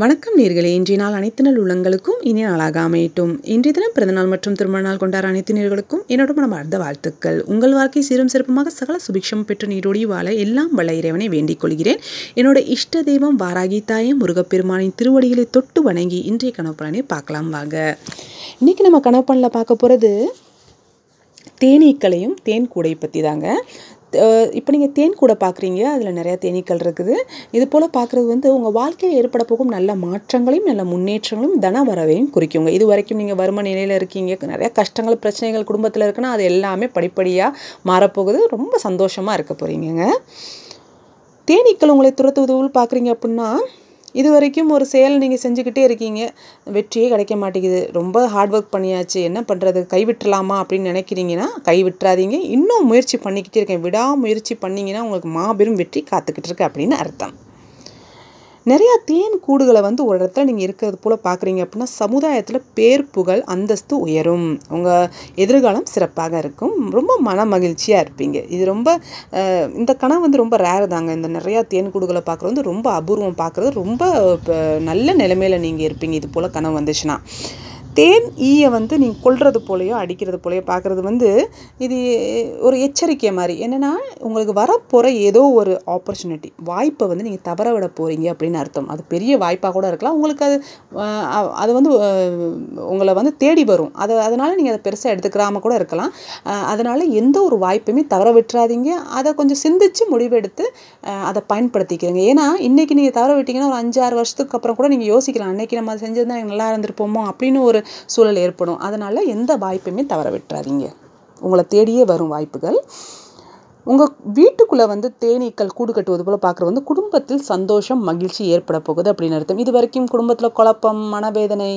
வணக்கம் நேர்களே. இன்றைய நாள் அனைத்து நாள் உள்ளங்களுக்கும் இனிய நாளாக அமையட்டும். இன்றைய தினம் பிறந்தநாள் மற்றும் திருமண நாள் கொண்டாட அனைத்து நேர்களுக்கும் என்னோட மனமார்ந்த வாழ்த்துக்கள். உங்கள் வாழ்க்கை சீரும் சிறப்புமாக சகல சுபிக்ஷம் பெற்று நீரோடி வாழ எல்லாம் வல்ல இறைவனை வேண்டிக் கொள்கிறேன். என்னோட இஷ்ட தெய்வம் வாராகி தாயும் முருகப்பெருமானின் திருவடிகளை தொட்டு வணங்கி இன்றைய கனவு பார்க்கலாம் வாங்க. இன்றைக்கி நம்ம கனவு பார்க்க போகிறது தேனீக்களையும் தேன் கூடை பற்றி தாங்க இப்போ நீங்கள் தேன் கூட பார்க்குறீங்க அதில் நிறையா தேனீக்கள் இருக்குது. இது போல் பார்க்குறது வந்து உங்கள் வாழ்க்கையில் ஏற்பட போகும் நல்ல மாற்றங்களையும் நல்ல முன்னேற்றங்களும் தன வரவையும் குறிக்குங்க. இது வரைக்கும் நீங்கள் வரும நிலையில் இருக்கீங்க நிறையா கஷ்டங்கள் பிரச்சனைகள் குடும்பத்தில் இருக்குன்னா அது எல்லாமே படிப்படியாக மாறப்போகுது. ரொம்ப சந்தோஷமாக இருக்க போகிறீங்கங்க தேனீக்கள் உங்களை துரத்துவதுவில் பார்க்குறீங்க அப்படின்னா இது வரைக்கும் ஒரு செயல் நீங்கள் செஞ்சுக்கிட்டே இருக்கீங்க. வெற்றியே கிடைக்க மாட்டேங்குது. ரொம்ப ஹார்ட் ஒர்க் பண்ணியாச்சு. என்ன பண்ணுறது கைவிட்டுலாமா அப்படின்னு நினைக்கிறீங்கன்னா கைவிட்டுறாதீங்க இன்னும் முயற்சி பண்ணிக்கிட்டே இருக்கேன். விடாமுயற்சி பண்ணிங்கன்னா உங்களுக்கு மாபெரும் வெற்றி காத்துக்கிட்டு இருக்கு அப்படின்னு அர்த்தம். நிறையா தேன் கூடுகளை வந்து ஒரு இடத்துல நீங்கள் இருக்கிறது போல் பார்க்குறீங்க அப்படின்னா சமுதாயத்தில் பேர் புகழ் அந்தஸ்து உயரும். உங்கள் எதிர்காலம் சிறப்பாக இருக்கும். ரொம்ப மன மகிழ்ச்சியாக இருப்பீங்க. இது ரொம்ப இந்த கனவு வந்து ரொம்ப ரேர் தாங்க. இந்த நிறையா தேன் கூடுகளை பார்க்குறது வந்து ரொம்ப அபூர்வம் பார்க்குறது ரொம்ப நல்ல நிலைமையில் நீங்கள் இருப்பீங்க. இது போல் கனவு வந்துச்சுன்னா. தேன் ஈயை வந்து நீங்கள் கொள்வது போலையோ அடிக்கிறது போலையோ பார்க்குறது வந்து இது ஒரு எச்சரிக்கை மாதிரி. என்னென்னா உங்களுக்கு வரப்போகிற ஏதோ ஒரு ஆப்பர்ச்சுனிட்டி வாய்ப்பை வந்து நீங்கள் தவற விட போகிறீங்க அப்படின்னு அர்த்தம். அது பெரிய வாய்ப்பாக கூட இருக்கலாம். உங்களுக்கு அது அது வந்து உங்களை வந்து தேடி வரும். அது அதனால் நீங்கள் அதை பெருசாக எடுத்துக்கிறாம கூட இருக்கலாம். அதனால் எந்த ஒரு வாய்ப்பையுமே தவற விட்டுறாதீங்க. அதை கொஞ்சம் சிந்தித்து முடிவெடுத்து அதை பயன்படுத்திக்கிறீங்க. ஏன்னா இன்றைக்கி நீங்கள் தவற விட்டீங்கன்னா ஒரு அஞ்சாறு வருஷத்துக்கு அப்புறம் கூட நீங்கள் யோசிக்கலாம். அன்றைக்கி நம்ம செஞ்சிருந்தால் நல்லா இருந்திருப்போமோ அப்படின்னு ஒரு சூழல் ஏற்படும். அதனால் எந்த வாய்ப்பையுமே தவற விட்டுறாதீங்க. உங்களை தேடியே வரும் வாய்ப்புகள். உங்கள் வீட்டுக்குள்ளே வந்து தேனீக்கள் கூடு கட்டுவது போல் பார்க்குறது வந்து குடும்பத்தில் சந்தோஷம் மகிழ்ச்சி ஏற்பட போகுது அப்படின்னு அர்த்தம். இது வரைக்கும் குடும்பத்தில் குழப்பம் மனவேதனை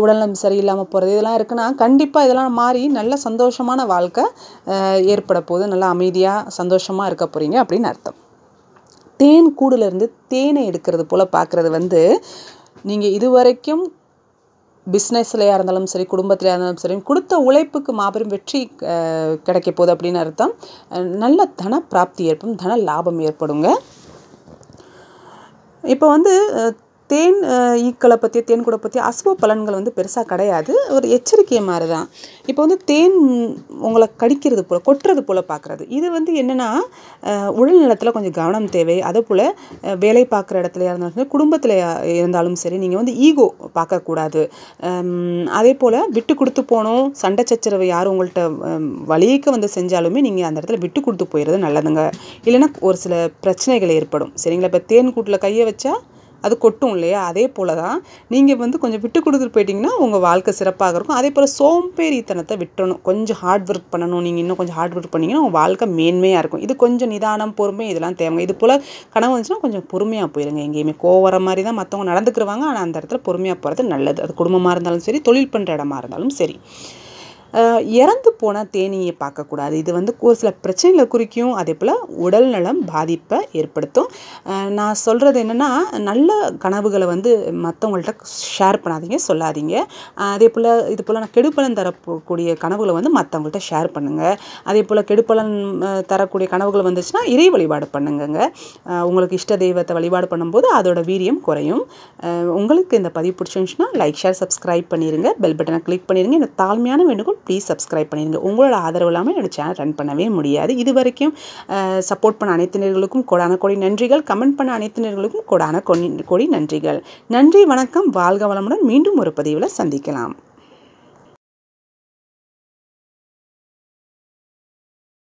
உடல்நலம் சரியில்லாமல் போகிறது இதெல்லாம் இருக்குன்னா கண்டிப்பாக இதெல்லாம் மாறி நல்ல சந்தோஷமான வாழ்க்கை ஏற்பட போகுது. நல்லா அமைதியாக சந்தோஷமாக இருக்க போகிறீங்க அப்படின்னு அர்த்தம். தேன் கூடுலேருந்து தேனை எடுக்கிறது போல் பார்க்குறது வந்து நீங்கள் இது வரைக்கும் பிஸ்னஸ்லையாக இருந்தாலும் சரி குடும்பத்திலையாக இருந்தாலும் சரி கொடுத்த உழைப்புக்கு மாபெரும் வெற்றி கிடைக்க போகுது அப்படின்னு அர்த்தம். நல்ல தன பிராப்தி ஏற்படும் தன லாபம் ஏற்படுங்க. இப்போ வந்து தேன் ஈக்களை பற்றி தேன் கூட பற்றி அசுவ பலன்கள் வந்து பெருசாக கிடையாது. ஒரு எச்சரிக்கை மாதிரி தான் இப்போ வந்து தேன் உங்களை கடிக்கிறது போல் கொட்டுறது போல் பார்க்குறது. இது வந்து என்னென்னா உடல்நலத்தில் கொஞ்சம் கவனம் தேவை. அதே போல் வேலை பார்க்குற இடத்துல இருந்தாலும் சரி குடும்பத்தில் இருந்தாலும் சரி நீங்கள் வந்து ஈகோ பார்க்கக்கூடாது அதே போல் விட்டு கொடுத்து போனோம் சண்டை சச்சரவை யாரும் உங்கள்கிட்ட வழியக்க வந்து செஞ்சாலுமே நீங்கள் அந்த இடத்துல விட்டு கொடுத்து போயிடுறது நல்லதுங்க. இல்லைன்னா ஒரு சில பிரச்சனைகள் ஏற்படும். சரிங்களா? இப்போ தேன் கூட்டில் கையை வச்சா அது கொட்டும் இல்லையா? அதே போல் தான் நீங்கள் வந்து கொஞ்சம் விட்டு கொடுத்துட்டு போயிட்டீங்கன்னா உங்கள் வாழ்க்கை சிறப்பாக இருக்கும். அதே போல் சோம்பேறித்தனத்தை விட்டணும். கொஞ்சம் ஹார்ட் ஒர்க் பண்ணணும். நீங்கள் இன்னும் கொஞ்சம் ஹார்ட் ஒர்க் பண்ணிங்கன்னா உங்கள் வாழ்க்கை மேன்மையாக இருக்கும். இது கொஞ்சம் நிதானம் பொறுமை இதெல்லாம் தேவை இது போல் கனவு வந்துச்சுன்னா கொஞ்சம் பொறுமையாக போயிருங்க. எங்கேயுமே கோவர மாதிரி தான் மற்றவங்க நடந்துக்கிறவாங்க ஆனால் அந்த இடத்துல பொறுமையாக போகிறது நல்லது. அது குடும்பமாக இருந்தாலும் சரி தொழில் பண்ணுற இடமா இருந்தாலும் சரி. இறந்து போன தேனீயை பார்க்கக்கூடாது. இது வந்து ஒரு சில பிரச்சனைகளை குறிக்கும். அதே போல் உடல் நலம் பாதிப்பை ஏற்படுத்தும். நான் சொல்கிறது என்னென்னா நல்ல கனவுகளை வந்து மற்றவங்கள்ட்ட ஷேர் பண்ணாதீங்க சொல்லாதீங்க. அதே போல் இது போல் நான் கெடுப்பலன் தரக்கூடிய கனவுகளை வந்து மற்றவங்கள்ட்ட ஷேர் பண்ணுங்கள் அதே போல் கெடுப்பலன் தரக்கூடிய கனவுகள் வந்துச்சுன்னா இறை வழிபாடு பண்ணுங்கங்க. உங்களுக்கு இஷ்ட தெய்வத்தை வழிபாடு பண்ணும்போது அதோட வீரியம் குறையும். உங்களுக்கு இந்த பதிவு பிடிச்சிருந்துச்சுன்னா லைக் ஷேர் சப்ஸ்கிரைப் பண்ணிடுங்க பெல் பட்டனை கிளிக் பண்ணிடுங்க இந்த தாழ்மையான வேண்டுகோள் ப்ளீஸ் சப்ஸ்கிரைப் பண்ணிடுங்க உங்களோட ஆதரவு இல்லாமல் என்னோடய சேனல் ரன் பண்ணவே முடியாது. இது வரைக்கும் சப்போர்ட் பண்ண அனைத்தினர்களுக்கும் கோடான கோடி நன்றிகள். கமெண்ட் பண்ண அனைத்தினர்களுக்கும் கோடான கொடி கொடி நன்றிகள். நன்றி வணக்கம். வாழ்க வளமுடன் மீண்டும் ஒரு பதிவில் சந்திக்கலாம்.